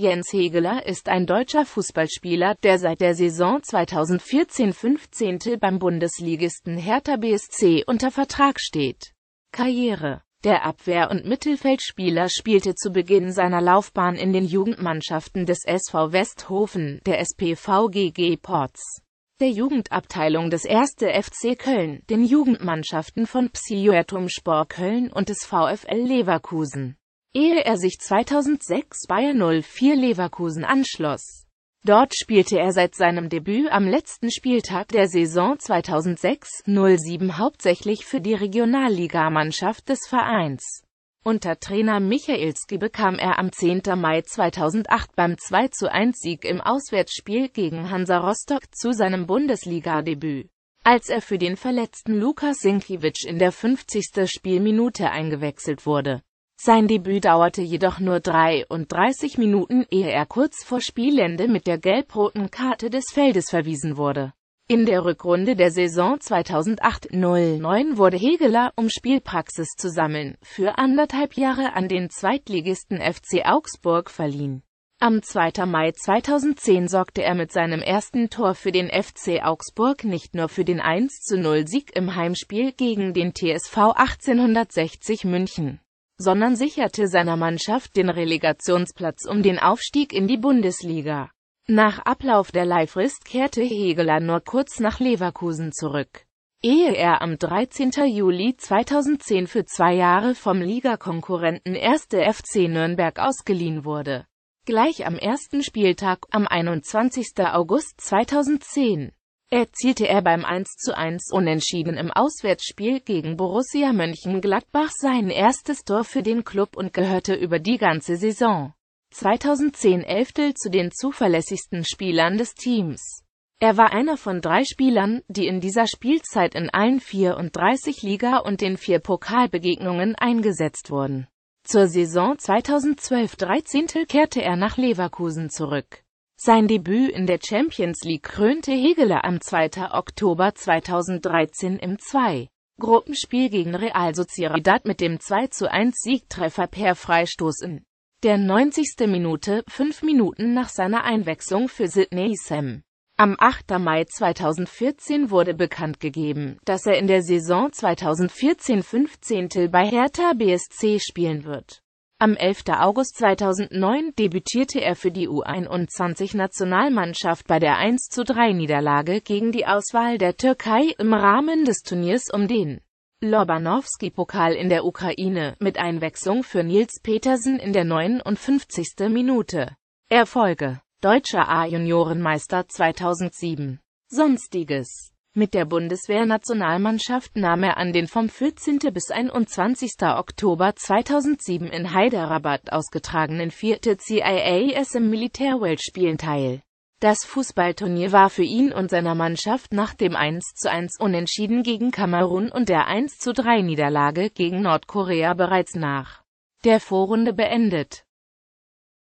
Jens Hegeler ist ein deutscher Fußballspieler, der seit der Saison 2014-15 beim Bundesligisten Hertha BSC unter Vertrag steht. Karriere Der Abwehr- und Mittelfeldspieler spielte zu Beginn seiner Laufbahn in den Jugendmannschaften des SV Westhofen, der SPV GG Ports, der Jugendabteilung des 1. FC Köln, den Jugendmannschaften von Psychoatom Sport Köln und des VfL Leverkusen ehe er sich 2006 bei 04 Leverkusen anschloss. Dort spielte er seit seinem Debüt am letzten Spieltag der Saison 2006-07 hauptsächlich für die Regionalligamannschaft des Vereins. Unter Trainer Michalski bekam er am 10. Mai 2008 beim 2:1-Sieg im Auswärtsspiel gegen Hansa Rostock zu seinem Bundesliga-Debüt, als er für den verletzten Lukas Sinkiewicz in der 50. Spielminute eingewechselt wurde. Sein Debüt dauerte jedoch nur 33 Minuten, ehe er kurz vor Spielende mit der gelb-roten Karte des Feldes verwiesen wurde. In der Rückrunde der Saison 2008-09 wurde Hegeler, um Spielpraxis zu sammeln, für anderthalb Jahre an den Zweitligisten FC Augsburg verliehen. Am 2. Mai 2010 sorgte er mit seinem ersten Tor für den FC Augsburg nicht nur für den 1-0-Sieg im Heimspiel gegen den TSV 1860 München sondern sicherte seiner Mannschaft den Relegationsplatz um den Aufstieg in die Bundesliga. Nach Ablauf der Leihfrist kehrte Hegeler nur kurz nach Leverkusen zurück, ehe er am 13. Juli 2010 für zwei Jahre vom Ligakonkurrenten 1. FC Nürnberg ausgeliehen wurde. Gleich am ersten Spieltag, am 21. August 2010, erzielte er beim 1:1 Unentschieden im Auswärtsspiel gegen Borussia Mönchengladbach sein erstes Tor für den Klub und gehörte über die ganze Saison 2010 Elftel zu den zuverlässigsten Spielern des Teams. Er war einer von drei Spielern, die in dieser Spielzeit in allen 34 Liga- und den vier Pokalbegegnungen eingesetzt wurden. Zur Saison 2012-13 kehrte er nach Leverkusen zurück. Sein Debüt in der Champions League krönte Hegeler am 2. Oktober 2013 im 2. Gruppenspiel gegen Real Sociedad mit dem 2:1 Siegtreffer per Freistoß in der 90. Minute, fünf Minuten nach seiner Einwechslung für Sidney Sam. Am 8. Mai 2014 wurde bekannt gegeben, dass er in der Saison 2014-15 bei Hertha BSC spielen wird. Am 11. August 2009 debütierte er für die U21-Nationalmannschaft bei der 1:3-Niederlage gegen die Auswahl der Türkei im Rahmen des Turniers um den Lobanowski-Pokal in der Ukraine, mit Einwechslung für Nils Petersen in der 59. Minute. Erfolge Deutscher A-Juniorenmeister 2007 Sonstiges mit der Bundeswehr-Nationalmannschaft nahm er an den vom 14. bis 21. Oktober 2007 in Hyderabad ausgetragenen 4. CIASM Militärweltspielen teil. Das Fußballturnier war für ihn und seiner Mannschaft nach dem 1:1 Unentschieden gegen Kamerun und der 1:3 Niederlage gegen Nordkorea bereits nach der Vorrunde beendet